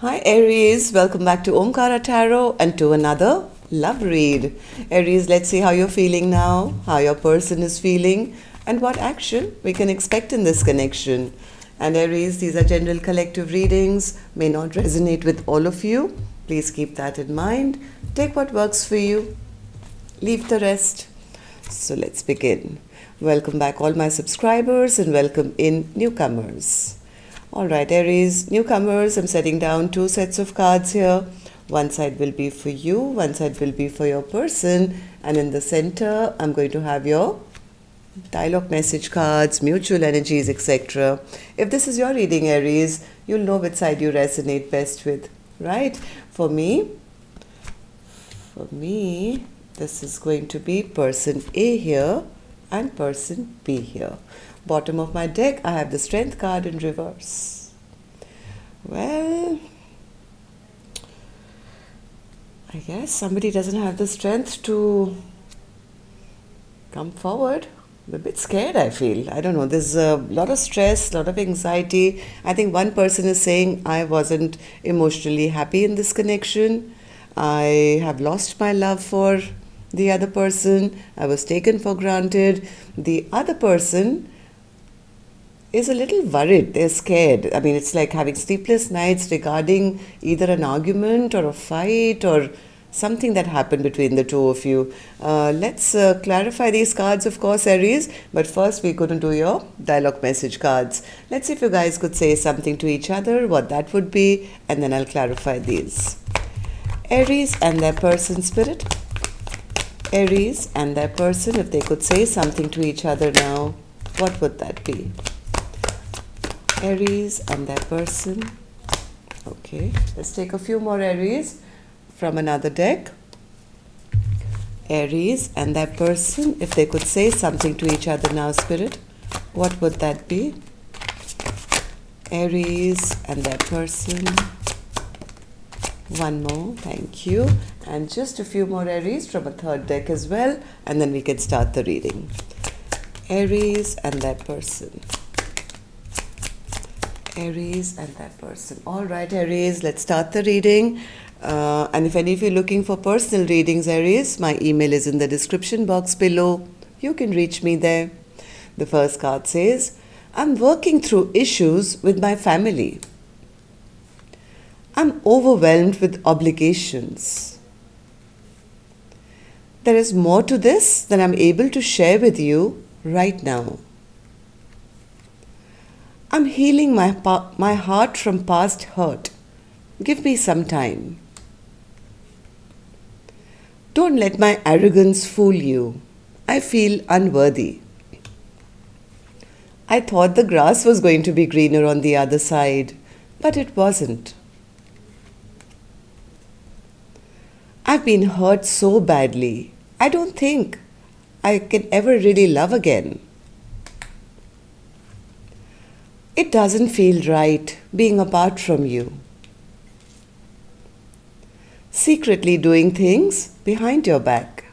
Hi Aries, welcome back to Omkara Tarot and to another love read. Aries, let's see how you're feeling now, how your person is feeling, and what action we can expect in this connection. And Aries, these are general collective readings, may not resonate with all of you. Please keep that in mind. Take what works for you, leave the rest. So let's begin. Welcome back, all my subscribers, and welcome in newcomers. All right, Aries, newcomers, I'm setting down two sets of cards here. One side will be for you, one side will be for your person, and in the center, I'm going to have your dialogue message cards, mutual energies, etc. If this is your reading, Aries, you'll know which side you resonate best with, right? For me, for me, this is going to be person A here and person B here bottom of my deck, I have the Strength card in reverse. Well, I guess somebody doesn't have the strength to come forward. I'm a bit scared, I feel. I don't know. There's a lot of stress, a lot of anxiety. I think one person is saying, I wasn't emotionally happy in this connection. I have lost my love for the other person. I was taken for granted. The other person is a little worried. They're scared. I mean, it's like having sleepless nights regarding either an argument or a fight or something that happened between the two of you. Uh, let's uh, clarify these cards, of course, Aries. But first, we're going to do your dialogue message cards. Let's see if you guys could say something to each other, what that would be, and then I'll clarify these. Aries and their person spirit. Aries and their person, if they could say something to each other now, what would that be? Aries and their person. Okay, let's take a few more Aries from another deck. Aries and their person, if they could say something to each other now, Spirit, what would that be? Aries and their person. One more, thank you. And just a few more Aries from a third deck as well, and then we can start the reading. Aries and their person. Aries and that person. All right, Aries, let's start the reading. Uh, and if any of you are looking for personal readings, Aries, my email is in the description box below. You can reach me there. The first card says, I'm working through issues with my family. I'm overwhelmed with obligations. There is more to this than I'm able to share with you right now. I'm healing my, my heart from past hurt. Give me some time. Don't let my arrogance fool you. I feel unworthy. I thought the grass was going to be greener on the other side, but it wasn't. I've been hurt so badly. I don't think I can ever really love again. It doesn't feel right being apart from you. Secretly doing things behind your back.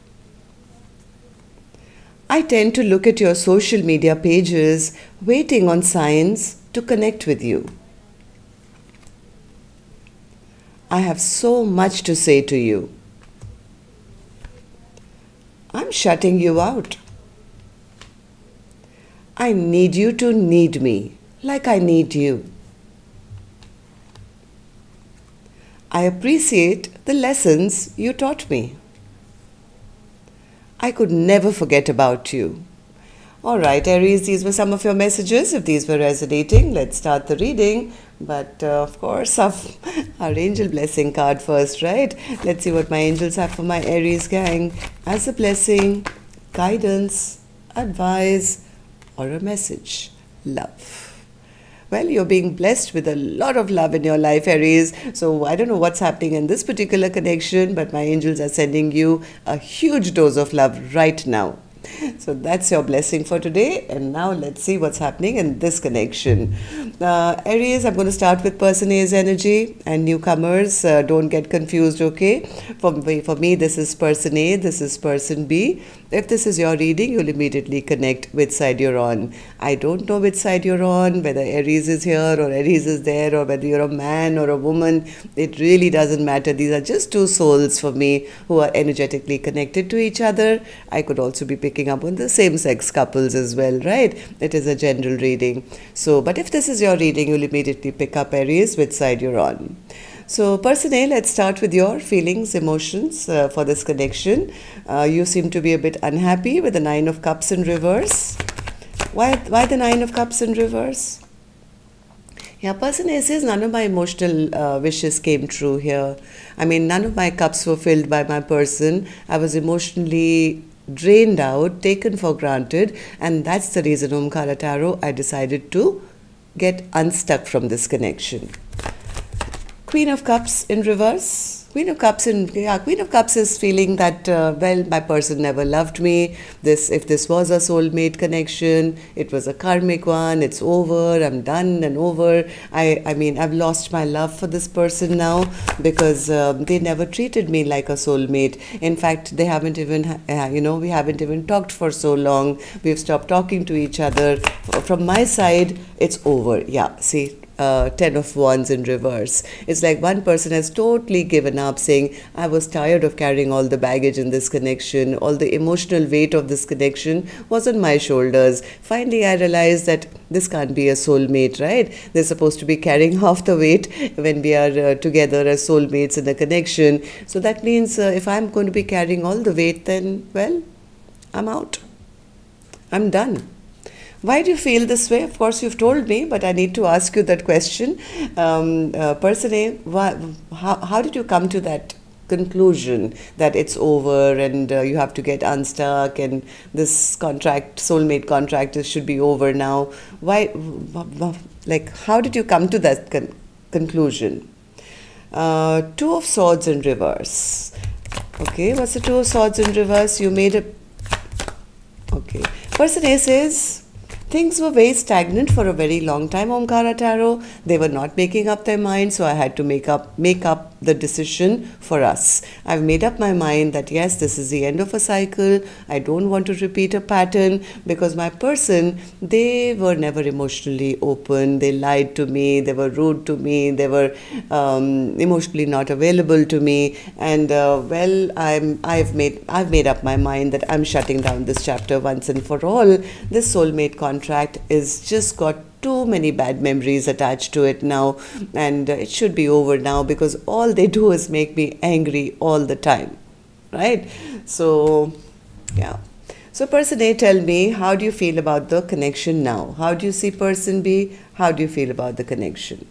I tend to look at your social media pages waiting on signs to connect with you. I have so much to say to you. I'm shutting you out. I need you to need me like I need you. I appreciate the lessons you taught me. I could never forget about you. All right, Aries, these were some of your messages. If these were resonating, let's start the reading. But uh, of course, our, our angel blessing card first, right? Let's see what my angels have for my Aries gang as a blessing, guidance, advice, or a message. Love well, you're being blessed with a lot of love in your life, Aries. So I don't know what's happening in this particular connection, but my angels are sending you a huge dose of love right now. So that's your blessing for today. And now let's see what's happening in this connection. Uh, Aries, I'm going to start with person A's energy and newcomers. Uh, don't get confused, okay? For me, for me, this is person A, this is person B. if this is your reading, you'll immediately connect which side you're on. I don't know which side you're on, whether Aries is here or Aries is there, or whether you're a man or a woman. It really doesn't matter. These are just two souls for me who are energetically connected to each other. I could also be picking up on the same sex couples as well, right? It is a general reading. So, but if this is your reading, you'll immediately pick up Aries, which side you're on. So, person A, let's start with your feelings, emotions uh, for this connection. Uh, you seem to be a bit unhappy with the Nine of Cups in reverse. Why, why the Nine of Cups in reverse? Yeah, person A says none of my emotional uh, wishes came true here. I mean, none of my cups were filled by my person. I was emotionally drained out, taken for granted, and that's the reason, Omkara Tarot, I decided to get unstuck from this connection. Queen of Cups in reverse. Queen of Cups in yeah, Queen of Cups is feeling that uh, well, my person never loved me. This if this was a soulmate connection, it was a karmic one. It's over. I'm done and over. I I mean I've lost my love for this person now because uh, they never treated me like a soulmate. In fact, they haven't even uh, you know we haven't even talked for so long. We've stopped talking to each other. From my side, it's over. Yeah, see uh, Ten of Wands in reverse. It's like one person has totally given up, saying, I was tired of carrying all the baggage in this connection, all the emotional weight of this connection was on my shoulders. Finally, I realized that this can't be a soulmate, right? They're supposed to be carrying half the weight when we are uh, together as soulmates in a connection. So that means uh, if I'm going to be carrying all the weight, then, well, I'm out. I'm done. Why do you feel this way? Of course, you've told me, but I need to ask you that question. Um, uh, personally, why, how, how did you come to that conclusion that it's over and uh, you have to get unstuck and this contract, soulmate contract, should be over now? Why, like, how did you come to that con- conclusion? Uh, two of Swords in reverse. Okay, what's the Two of Swords in reverse? You made a. Okay. Person A says, Things were very stagnant for a very long time, Omkara. They were not making up their mind, so I had to make up make up the decision for us. I've made up my mind that yes, this is the end of a cycle. I don't want to repeat a pattern because my person, they were never emotionally open. They lied to me. They were rude to me. They were um, emotionally not available to me. And uh, well, I'm I've made I've made up my mind that I'm shutting down this chapter once and for all. This soulmate contract contract is just got too many bad memories attached to it now and uh, it should be over now because all they do is make me angry all the time right? So yeah. So person a tell me how do you feel about the connection now? How do you see person b? How do you feel about the connection?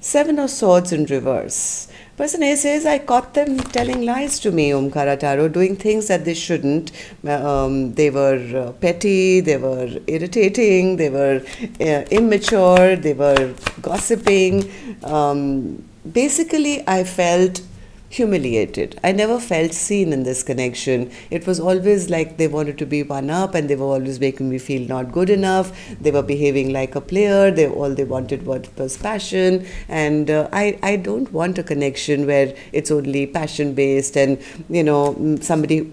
Seven of swords in reverse Person A says, I caught them telling lies to me, Omkara Tarot, doing things that they shouldn't. Um, they were uh, petty, they were irritating, they were uh, immature, they were gossiping. Um, basically, I felt humiliated. I never felt seen in this connection. It was always like they wanted to be one up and they were always making me feel not good enough. They were behaving like a player. They all they wanted was passion. And uh, I, I don't want a connection where it's only passion based and, you know, somebody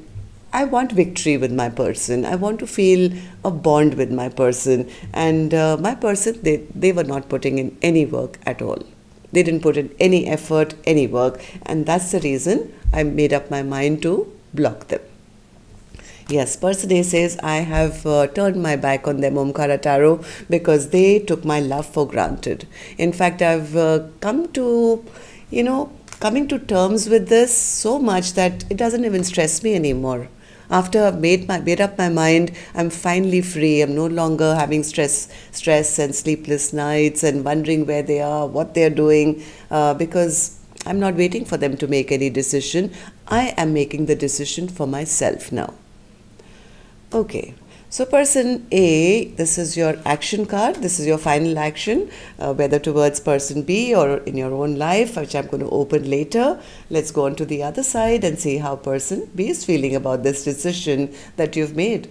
I want victory with my person. I want to feel a bond with my person. And uh, my person, they, they were not putting in any work at all. They didn't put in any effort, any work, and that's the reason I made up my mind to block them. Yes, person A says, I have uh, turned my back on them, Omkara Tarot, because they took my love for granted. In fact, I've uh, come to, you know, coming to terms with this so much that it doesn't even stress me anymore after I've made my made up my mind, I'm finally free. I'm no longer having stress, stress and sleepless nights and wondering where they are, what they're doing, uh, because I'm not waiting for them to make any decision. I am making the decision for myself now. Okay, so person A, this is your action card. This is your final action, uh, whether towards person B or in your own life, which I'm going to open later. Let's go on to the other side and see how person B is feeling about this decision that you've made.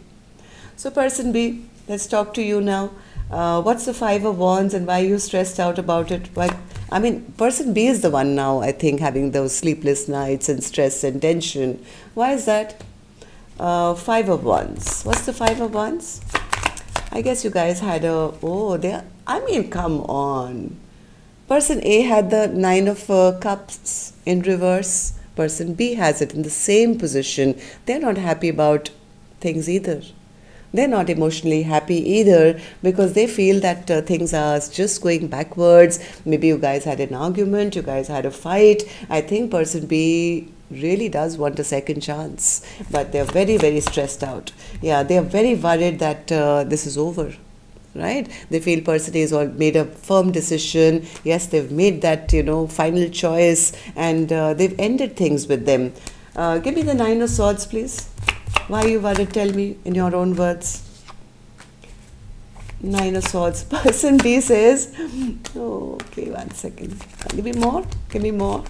So person B, let's talk to you now. Uh, what's the five of wands and why are you stressed out about it? Why, I mean, person B is the one now, I think, having those sleepless nights and stress and tension. Why is that? Uh, five of Wands. What's the Five of Wands? I guess you guys had a, oh, there. I mean, come on. Person A had the Nine of uh, Cups in reverse. Person B has it in the same position. They're not happy about things either. They're not emotionally happy either because they feel that uh, things are just going backwards. Maybe you guys had an argument, you guys had a fight. I think person B really does want a second chance, but they're very, very stressed out. Yeah, they're very worried that uh, this is over right? They feel person has all made a firm decision. Yes they've made that you know final choice and uh, they've ended things with them. Uh, give me the nine of swords please. Why you worried? Tell me in your own words. Nine of swords. Person b says oh, okay one second. Give me more? Give me more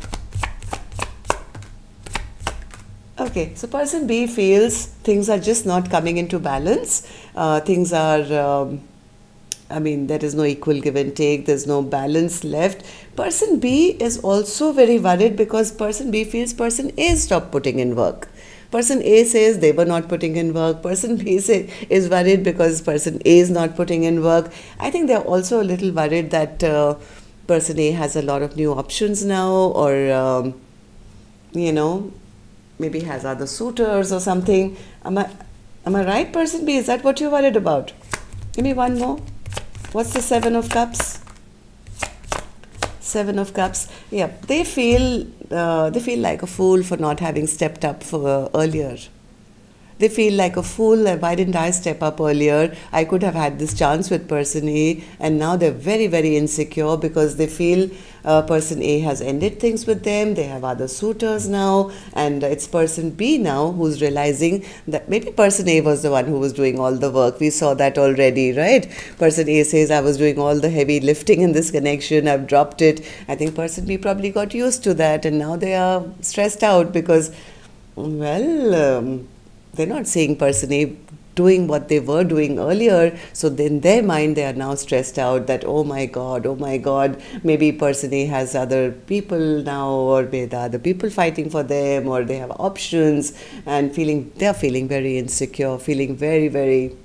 Okay, so person B feels things are just not coming into balance. Uh, things are, um, I mean, there is no equal give and take, there's no balance left. Person B is also very worried because person B feels person A stopped putting in work. Person A says they were not putting in work. Person B say, is worried because person A is not putting in work. I think they're also a little worried that uh, person A has a lot of new options now or, um, you know, maybe has other suitors or something. Am I, am I right, person B? Is that what you're worried about? Give me one more. What's the Seven of Cups? Seven of Cups. Yeah, they feel uh, they feel like a fool for not having stepped up for uh, earlier they feel like a fool why didn't i step up earlier i could have had this chance with person a and now they're very very insecure because they feel uh, person a has ended things with them they have other suitors now and it's person b now who's realizing that maybe person a was the one who was doing all the work. We saw that already right? Person a says i was doing all the heavy lifting in this connection i've dropped it. I think person b probably got used to that and now they are stressed out because well um, they're not seeing person A doing what they were doing earlier. So in their mind, they are now stressed out that, oh my God, oh my God, maybe person A has other people now, or maybe the other people fighting for them, or they have options, and feeling they're feeling very insecure, feeling very, very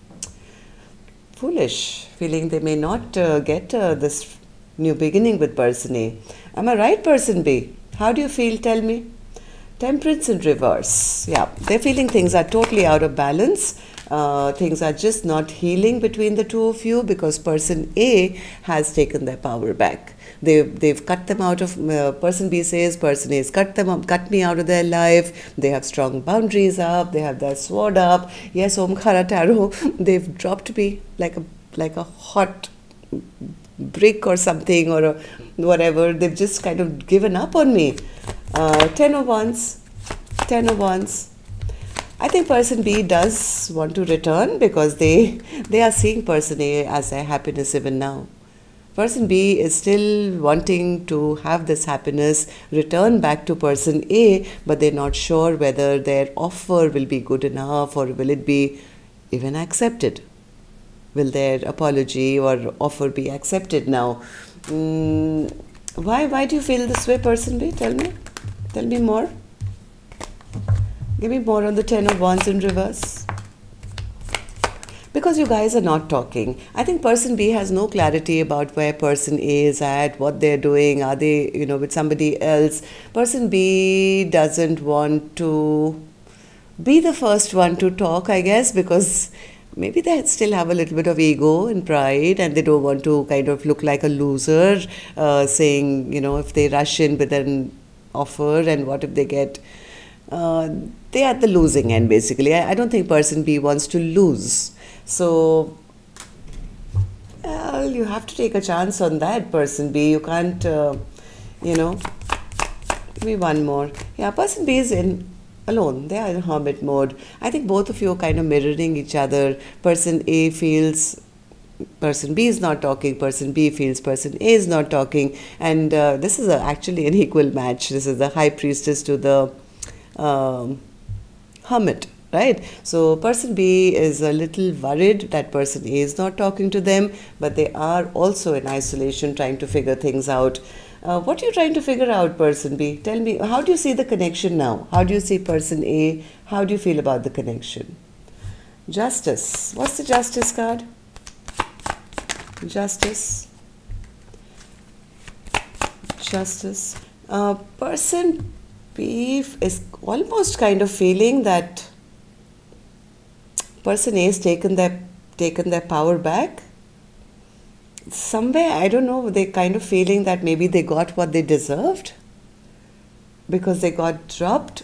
foolish, feeling they may not uh, get uh, this new beginning with person A. Am I right, person B? How do you feel? Tell me. Temperance in reverse. Yeah, they're feeling things are totally out of balance. Uh, things are just not healing between the two of you because person A has taken their power back. They've, they've cut them out of, uh, person B says, person A has cut them up, cut me out of their life. They have strong boundaries up, they have their sword up. Yes, Omkara Tarot, they've dropped me like a, like a hot brick or something or a, whatever. They've just kind of given up on me. Uh, 10 of Wands, 10 of Wands. I think person B does want to return because they they are seeing person A as their happiness even now. Person B is still wanting to have this happiness return back to person A, but they're not sure whether their offer will be good enough or will it be even accepted. Will their apology or offer be accepted now? Mm, why why do you feel this way, person B? Tell me. Tell me more. Give me more on the Ten of Wands in reverse. Because you guys are not talking. I think person B has no clarity about where person A is at, what they're doing, are they, you know, with somebody else. Person B doesn't want to be the first one to talk, I guess, because maybe they still have a little bit of ego and pride and they don't want to kind of look like a loser uh, saying you know if they rush in with an offer and what if they get uh, they're at the losing end basically. I, I, don't think person b wants to lose. So well you have to take a chance on that person b. You can't uh, you know give me one more. Yeah person b is in alone. They are in hermit mode. I think both of you are kind of mirroring each other. Person a feels person B is not talking, person B feels person A is not talking, and uh, this is a, actually an equal match. This is the high priestess to the um, hermit, right? So person B is a little worried that person A is not talking to them, but they are also in isolation trying to figure things out. Uh, what are you trying to figure out, person B? Tell me, how do you see the connection now? How do you see person A? How do you feel about the connection? Justice. What's the justice card? Justice. Justice. Uh, person B is almost kind of feeling that person A has taken their taken their power back somewhere, I don't know, they're kind of feeling that maybe they got what they deserved because they got dropped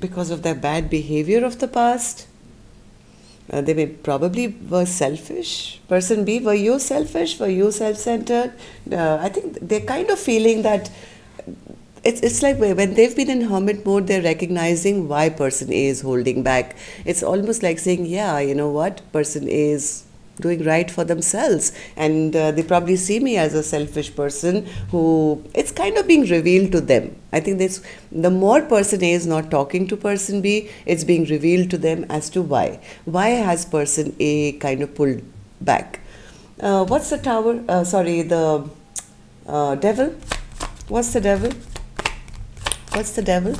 because of their bad behavior of the past. Uh, they may probably were selfish. Person B, were you selfish? Were you self-centered? Uh, I think they're kind of feeling that it's, it's like when they've been in hermit mode, they're recognizing why person A is holding back. It's almost like saying, yeah, you know what, person A is doing right for themselves and uh, they probably see me as a selfish person who it's kind of being revealed to them i think this the more person a is not talking to person b it's being revealed to them as to why why has person a kind of pulled back uh, what's the tower uh, sorry the uh, devil what's the devil What's the devil?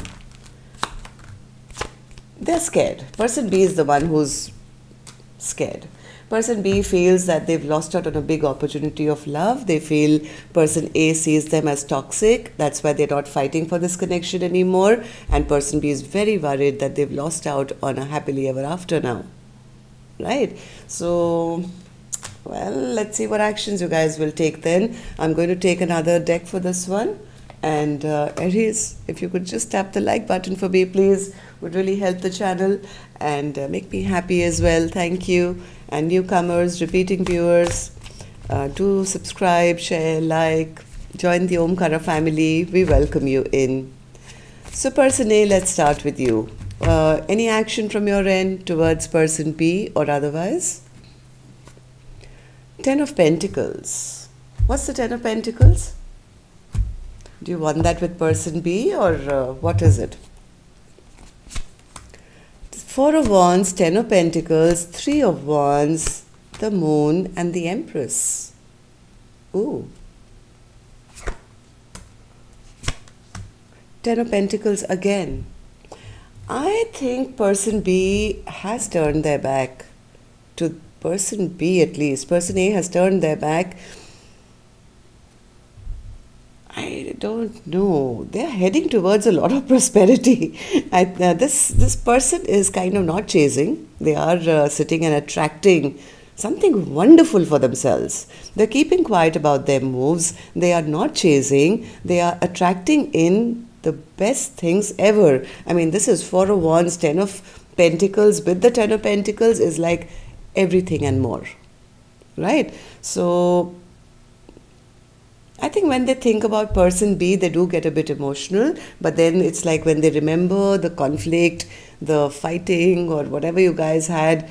They're scared. Person B is the one who's scared. Person B feels that they've lost out on a big opportunity of love. They feel person A sees them as toxic. That's why they're not fighting for this connection anymore. And person B is very worried that they've lost out on a happily ever after now. Right? So, well, let's see what actions you guys will take then. I'm going to take another deck for this one. And uh, Aries, if you could just tap the like button for me, please, would really help the channel and uh, make me happy as well. Thank you. And newcomers, repeating viewers, uh, do subscribe, share, like, join the Omkara family. We welcome you in. So, person A, let's start with you. Uh, any action from your end towards person B or otherwise? Ten of Pentacles. What's the Ten of Pentacles? Do you want that with person B or uh, what is it? Four of Wands, Ten of Pentacles, Three of Wands, the Moon and the Empress. Ooh. Ten of Pentacles again. I think person B has turned their back to person B at least. Person A has turned their back I don't know. They're heading towards a lot of prosperity. I, uh, this this person is kind of not chasing. They are uh, sitting and attracting something wonderful for themselves. They're keeping quiet about their moves. They are not chasing. They are attracting in the best things ever. I mean, this is four of wands, ten of pentacles. With the ten of pentacles is like everything and more, right? So I think when they think about person B, they do get a bit emotional, but then it's like when they remember the conflict, the fighting, or whatever you guys had,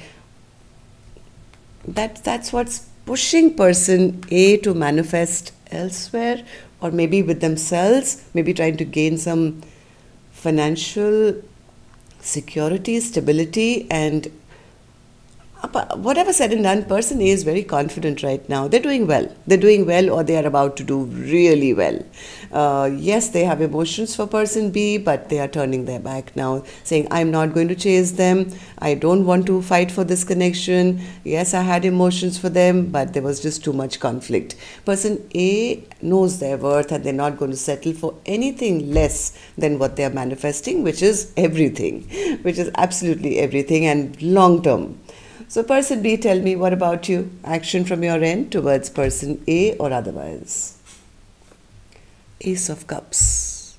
that, that's what's pushing person A to manifest elsewhere, or maybe with themselves, maybe trying to gain some financial security, stability, and whatever said and done, person A is very confident right now. They're doing well. They're doing well, or they are about to do really well. Uh, yes, they have emotions for person B, but they are turning their back now, saying, I'm not going to chase them. I don't want to fight for this connection. Yes, I had emotions for them, but there was just too much conflict. Person A knows their worth and they're not going to settle for anything less than what they are manifesting, which is everything, which is absolutely everything and long term. So, person B, tell me what about you? Action from your end towards person A or otherwise? Ace of Cups.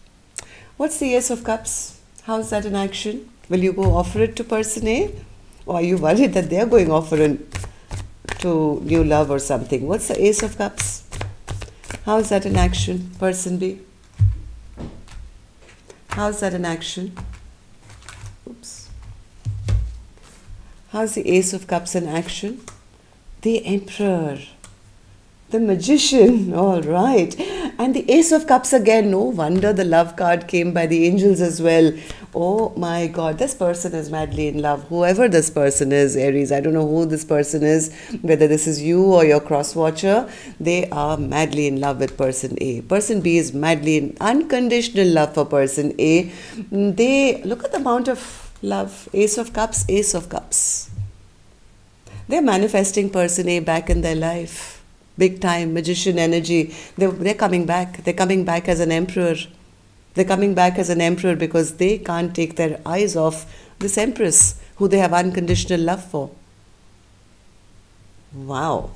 What's the Ace of Cups? How's that an action? Will you go offer it to person A? Or are you worried that they're going offer it to new love or something? What's the Ace of Cups? How's that an action, person B? How's that an action? How's the Ace of Cups in action? The Emperor. The Magician. All right. And the Ace of Cups again. No wonder the love card came by the angels as well. Oh my God, this person is madly in love. Whoever this person is, Aries, I don't know who this person is, whether this is you or your cross watcher, they are madly in love with person A. Person B is madly in unconditional love for person A. They look at the amount of love Ace of Cups, Ace of Cups. They're manifesting person A back in their life. Big time, magician energy. They're, they're coming back. They're coming back as an emperor they're coming back as an emperor because they can't take their eyes off this empress who they have unconditional love for. Wow.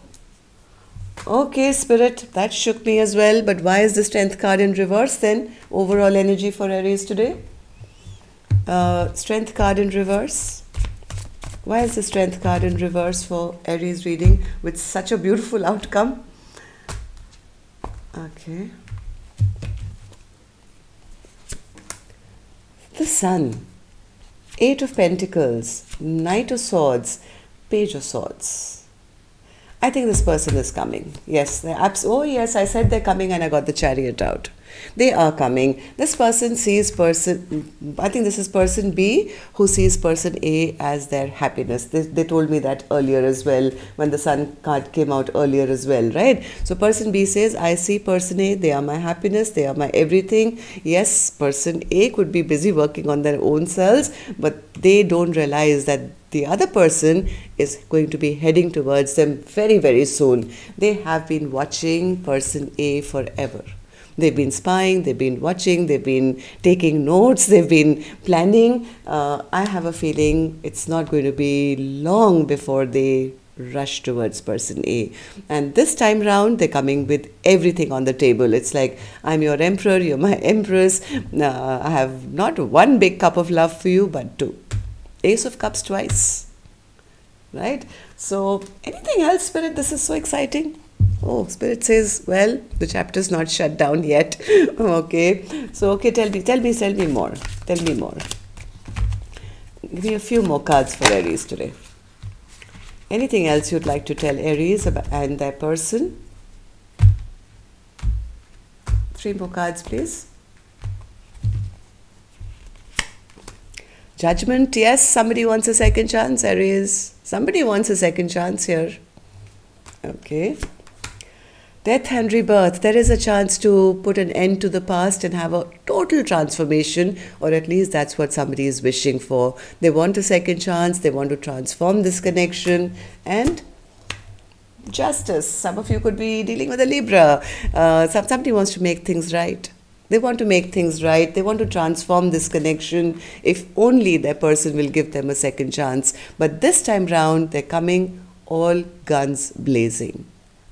Okay, Spirit, that shook me as well. But why is the Strength card in reverse then? Overall energy for Aries today? Uh, strength card in reverse. Why is the Strength card in reverse for Aries reading with such a beautiful outcome? Okay. The Sun, Eight of Pentacles, Knight of Swords, Page of Swords. I think this person is coming. Yes, they're abs- oh yes, I said they're coming and I got the chariot out. They are coming. This person sees person, I think this is person B who sees person A as their happiness. They, they told me that earlier as well when the sun card came out earlier as well, right? So person B says, I see person A, they are my happiness, they are my everything. Yes, person A could be busy working on their own selves, but they don't realize that the other person is going to be heading towards them very, very soon. They have been watching person A forever. They've been spying, they've been watching, they've been taking notes, they've been planning. Uh, I have a feeling it's not going to be long before they rush towards person A. And this time round, they're coming with everything on the table. It's like, I'm your emperor, you're my empress. Uh, I have not one big cup of love for you, but two. Ace of Cups twice. Right? So, anything else, Spirit? This is so exciting. Oh, Spirit says, well, the chapter is not shut down yet. okay. So, okay, tell me, tell me, tell me more. Tell me more. Give me a few more cards for Aries today. Anything else you'd like to tell Aries about, and their person? Three more cards, please. Judgment, yes, somebody wants a second chance, Aries. Somebody wants a second chance here. Okay. Death and rebirth, there is a chance to put an end to the past and have a total transformation, or at least that's what somebody is wishing for. They want a second chance, they want to transform this connection, and justice. Some of you could be dealing with a Libra. Uh, somebody wants to make things right. They want to make things right. They want to transform this connection if only their person will give them a second chance. But this time round, they're coming all guns blazing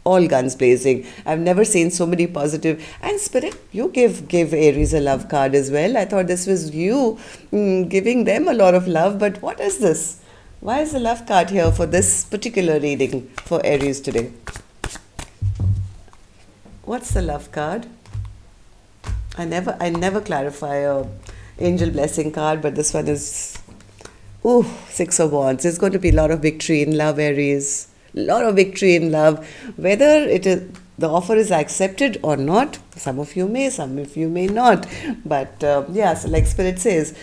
all guns blazing. I've never seen so many positive. And Spirit, you give give Aries a love card as well. I thought this was you mm, giving them a lot of love. But what is this? Why is the love card here for this particular reading for Aries today? What's the love card? I never I never clarify a angel blessing card, but this one is ooh, six of wands. There's going to be a lot of victory in love, Aries lot of victory in love. Whether it is the offer is accepted or not, some of you may, some of you may not. But uh, yes, like Spirit says,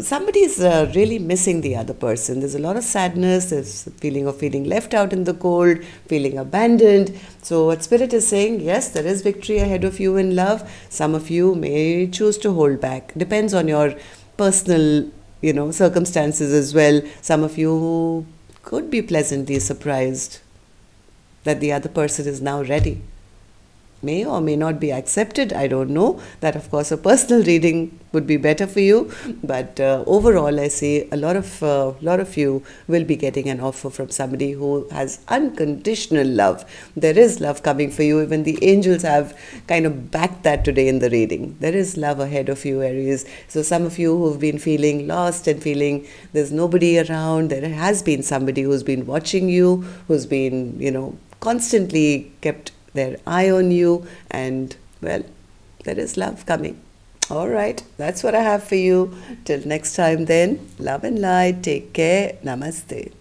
somebody is uh, really missing the other person. There's a lot of sadness, there's a feeling of feeling left out in the cold, feeling abandoned. So, what Spirit is saying, yes, there is victory ahead of you in love. Some of you may choose to hold back. Depends on your personal, you know, circumstances as well. Some of you could be pleasantly surprised that the other person is now ready may or may not be accepted. I don't know. That, of course, a personal reading would be better for you. But uh, overall, I see a lot of uh, lot of you will be getting an offer from somebody who has unconditional love. There is love coming for you. Even the angels have kind of backed that today in the reading. There is love ahead of you, Aries. So some of you who've been feeling lost and feeling there's nobody around, there has been somebody who's been watching you, who's been you know constantly kept their eye on you, and well, there is love coming. All right, that's what I have for you. Till next time, then, love and light. Take care. Namaste.